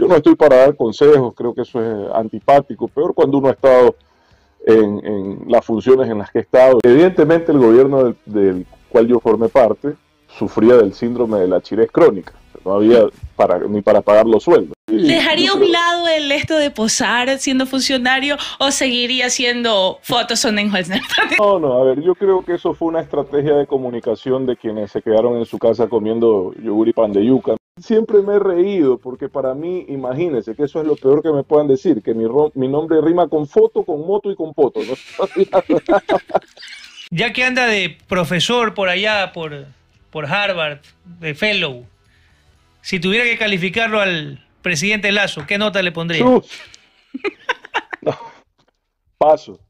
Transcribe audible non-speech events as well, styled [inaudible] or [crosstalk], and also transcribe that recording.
Yo no estoy para dar consejos, creo que eso es antipático, peor cuando uno ha estado en, las funciones en las que he estado. Evidentemente el gobierno del, cual yo formé parte sufría del síndrome de la chirez crónica, no había para, ni para pagar los sueldos. ¿Dejaría a un lado el esto de posar siendo funcionario o seguiría haciendo fotos en No, no, a ver, yo creo que eso fue una estrategia de comunicación de quienes se quedaron en su casa comiendo yogur y pan de yuca. Siempre me he reído porque para mí, imagínense que eso es lo peor que me puedan decir, que mi, mi nombre rima con foto, con moto y con poto. [laughs] ya que anda de profesor por allá, por, por Harvard, de fellow, si tuviera que calificarlo al presidente Lazo, ¿qué nota le pondría? Paso.